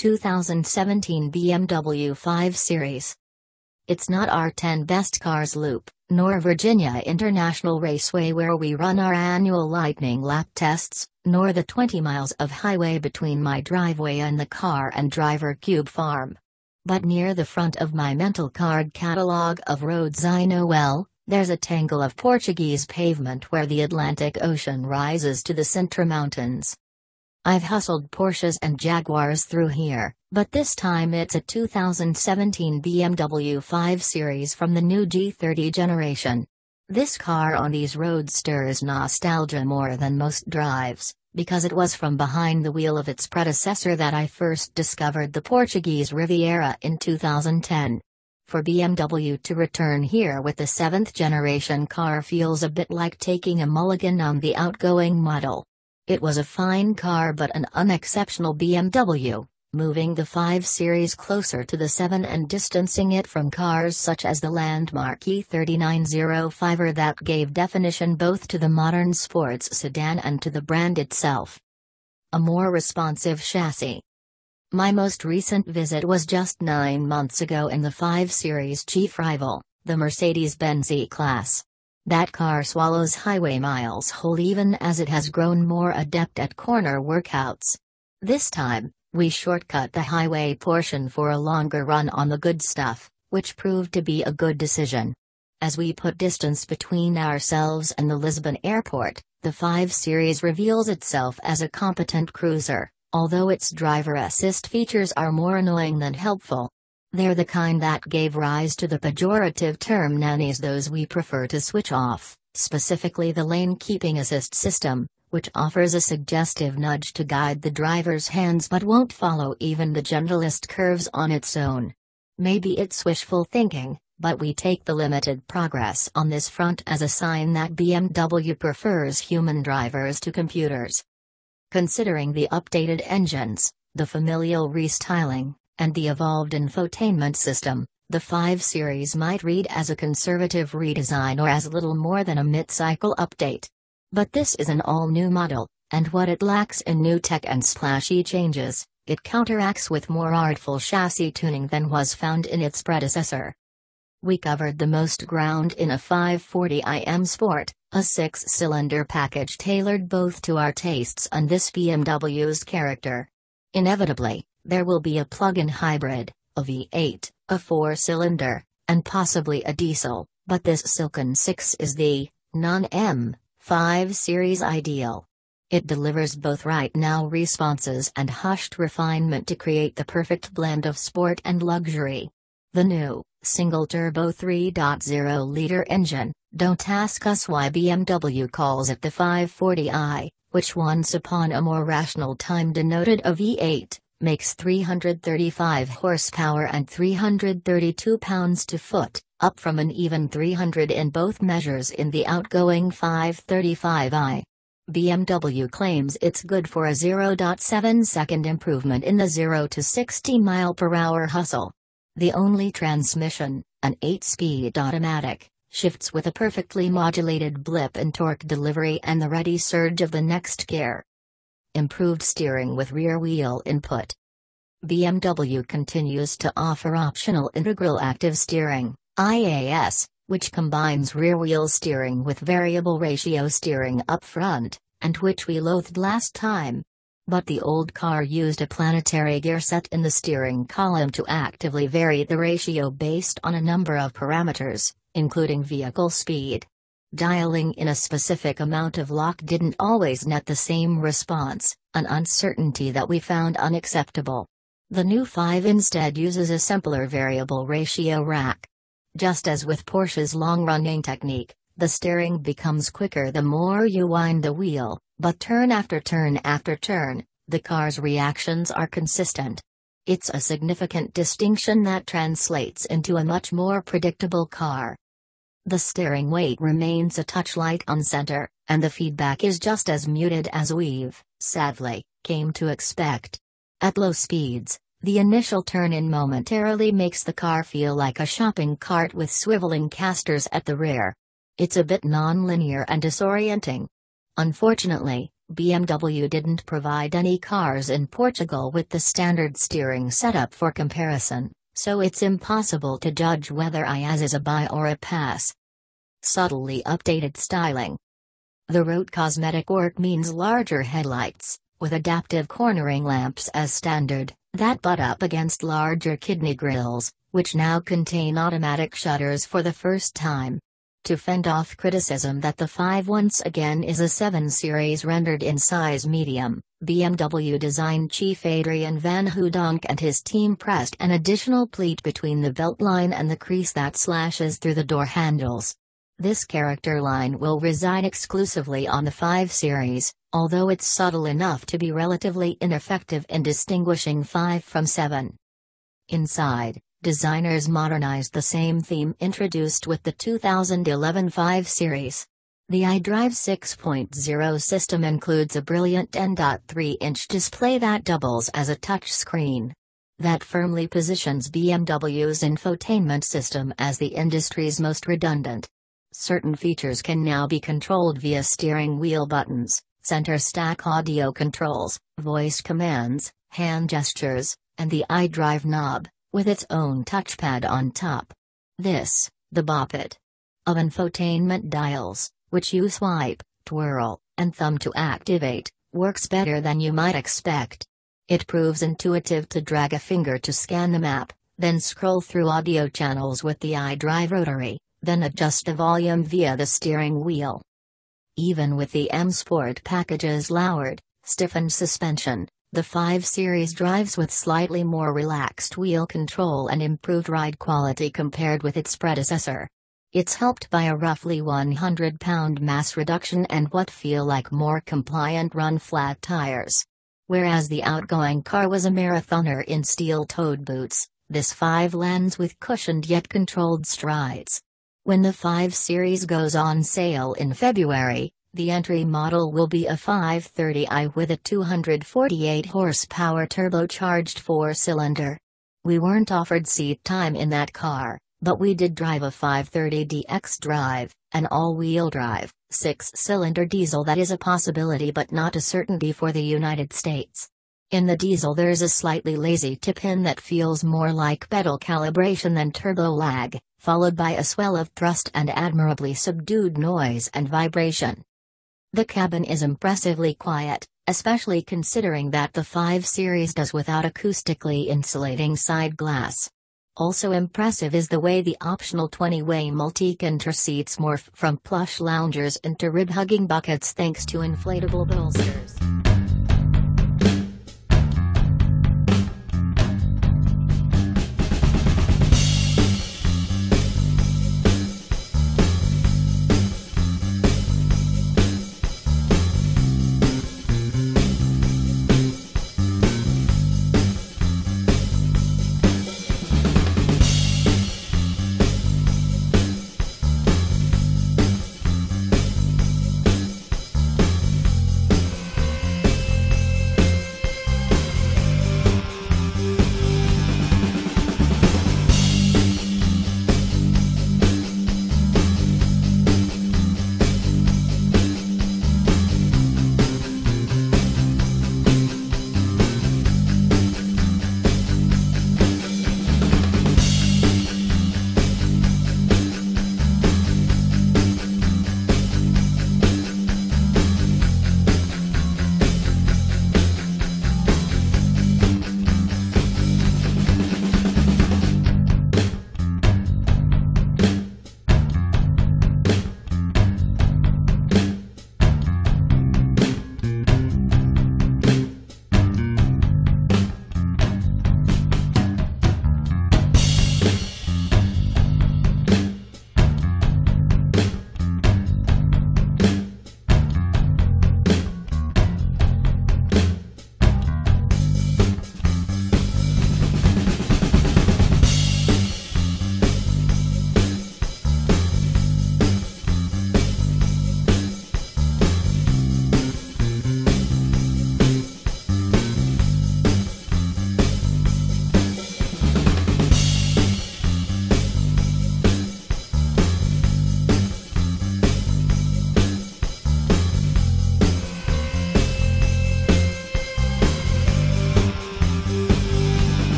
2017 BMW 5 Series. It's not our 10 best cars loop, nor Virginia International Raceway where we run our annual lightning lap tests, nor the 20 miles of highway between my driveway and the car and driver cube farm. But near the front of my mental card catalog of roads I know well, there's a tangle of Portuguese pavement where the Atlantic Ocean rises to the Sintra Mountains. I've hustled Porsches and Jaguars through here, but this time it's a 2017 BMW 5 Series from the new G30 generation. This car on these roads stirs nostalgia more than most drives, because it was from behind the wheel of its predecessor that I first discovered the Portuguese Riviera in 2010. For BMW to return here with the seventh generation car feels a bit like taking a mulligan on the outgoing model. It was a fine car but an unexceptional BMW, moving the 5 Series closer to the 7 and distancing it from cars such as the landmark E3905er that gave definition both to the modern sports sedan and to the brand itself. A more responsive chassis. My most recent visit was just nine months ago in the 5 Series chief rival, the Mercedes-Benz E-Class. That car swallows highway miles whole even as it has grown more adept at corner workouts. This time, we shortcut the highway portion for a longer run on the good stuff, which proved to be a good decision. As we put distance between ourselves and the Lisbon airport, the 5 Series reveals itself as a competent cruiser, although its driver assist features are more annoying than helpful. They're the kind that gave rise to the pejorative term nannies, those we prefer to switch off, specifically the lane keeping assist system, which offers a suggestive nudge to guide the driver's hands but won't follow even the gentlest curves on its own. Maybe it's wishful thinking, but we take the limited progress on this front as a sign that BMW prefers human drivers to computers. Considering the updated engines, the familial restyling, and the evolved infotainment system, the 5 Series might read as a conservative redesign or as little more than a mid-cycle update. But this is an all-new model, and what it lacks in new tech and splashy changes, it counteracts with more artful chassis tuning than was found in its predecessor. We covered the most ground in a 540i M Sport, a six-cylinder package tailored both to our tastes and this BMW's character. Inevitably, there will be a plug-in hybrid, a V8, a four-cylinder, and possibly a diesel, but this Silken 6 is the non-M 5 series ideal. It delivers both right now responses and hushed refinement to create the perfect blend of sport and luxury. The new, single turbo 3.0 liter engine, don't ask us why BMW calls it the 540i, which once upon a more rational time denoted a V8, makes 335 horsepower and 332 pounds to foot, up from an even 300 in both measures in the outgoing 535i. BMW claims it's good for a 0.7 second improvement in the 0 to 60 mile per hour hustle. The only transmission, an 8-speed automatic, shifts with a perfectly modulated blip in torque delivery and the ready surge of the next gear improved steering with rear wheel input. BMW continues to offer optional integral active steering, IAS, which combines rear wheel steering with variable ratio steering up front, and which we loathed last time. But the old car used a planetary gear set in the steering column to actively vary the ratio based on a number of parameters, including vehicle speed, Dialing in a specific amount of lock didn't always net the same response, an uncertainty that we found unacceptable. The new 5 instead uses a simpler variable ratio rack. Just as with Porsche's long-running technique, the steering becomes quicker the more you wind the wheel, but turn after turn after turn, the car's reactions are consistent. It's a significant distinction that translates into a much more predictable car. The steering weight remains a touch light on center, and the feedback is just as muted as we've, sadly, came to expect. At low speeds, the initial turn-in momentarily makes the car feel like a shopping cart with swiveling casters at the rear. It's a bit non-linear and disorienting. Unfortunately, BMW didn't provide any cars in Portugal with the standard steering setup for comparison, so it's impossible to judge whether IAS is a buy or a pass. Subtly updated styling. The road cosmetic work means larger headlights, with adaptive cornering lamps as standard, that butt up against larger kidney grills, which now contain automatic shutters for the first time. To fend off criticism that the 5 once again is a 7 Series rendered in size medium, BMW design chief Adrian van Hooydonk and his team pressed an additional pleat between the belt line and the crease that slashes through the door handles. This character line will reside exclusively on the 5 Series, although it's subtle enough to be relatively ineffective in distinguishing 5 from 7. Inside, designers modernized the same theme introduced with the 2011 5 Series. The iDrive 6.0 system includes a brilliant 10.3-inch display that doubles as a touchscreen. That firmly positions BMW's infotainment system as the industry's most redundant. Certain features can now be controlled via steering wheel buttons, center stack audio controls, voice commands, hand gestures, and the iDrive knob, with its own touchpad on top. This, the Bop It. Of infotainment dials, which you swipe, twirl, and thumb to activate, works better than you might expect. It proves intuitive to drag a finger to scan the map, then scroll through audio channels with the iDrive rotary, then adjust the volume via the steering wheel. Even with the M Sport package's lowered, stiffened suspension, the 5 Series drives with slightly more relaxed wheel control and improved ride quality compared with its predecessor. It's helped by a roughly 100 pound mass reduction and what feel like more compliant run flat tires. Whereas the outgoing car was a marathoner in steel toed boots, this 5 lands with cushioned yet controlled strides. When the 5 Series goes on sale in February, the entry model will be a 530i with a 248 horsepower turbocharged four-cylinder. We weren't offered seat time in that car, but we did drive a 530d xDrive, an all-wheel drive, six-cylinder diesel that is a possibility but not a certainty for the United States. In the diesel there's a slightly lazy tip-in that feels more like pedal calibration than turbo lag, followed by a swell of thrust and admirably subdued noise and vibration. The cabin is impressively quiet, especially considering that the 5 Series does without acoustically insulating side glass. Also impressive is the way the optional 20-way multi-contour seats morph from plush loungers into rib-hugging buckets thanks to inflatable bolsters.